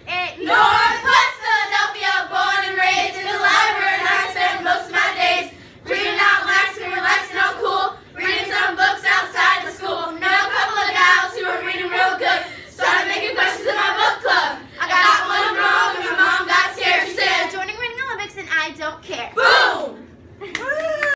2008. Northwest Philadelphia, born and raised in the library, and I spend most of my days reading out, relaxing, relaxing, all cool, reading some books outside the school. Met a couple of gals who were reading real good, started making questions in my book club. I got one wrong, and my mom got scared. She said, joining reading Olympics, and I don't care. Boom!